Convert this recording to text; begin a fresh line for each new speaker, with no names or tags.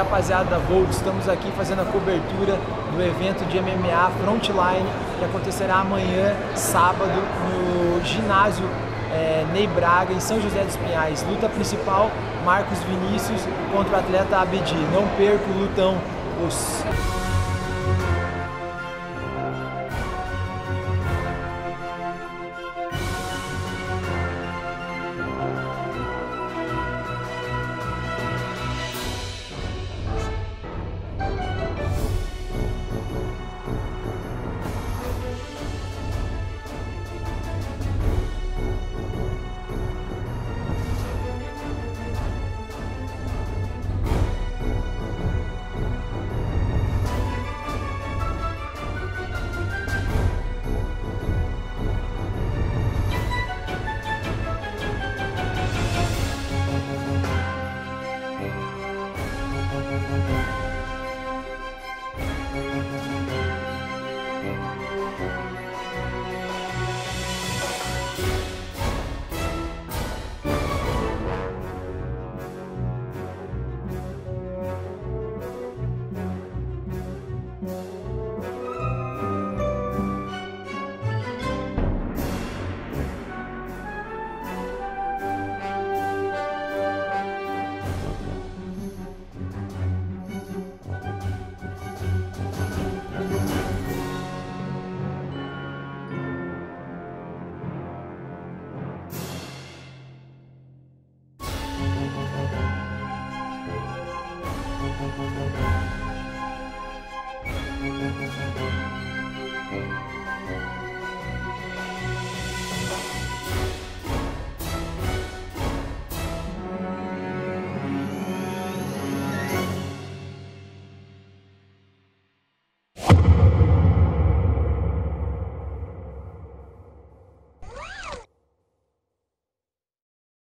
rapaziada da Volt, estamos aqui fazendo a cobertura do evento de MMA Frontline que acontecerá amanhã, sábado, no ginásio é, Ney Braga, em São José dos Pinhais. Luta principal, Marcos Vinícius contra o atleta Abedi. Não perca o lutão. Os... Thank you.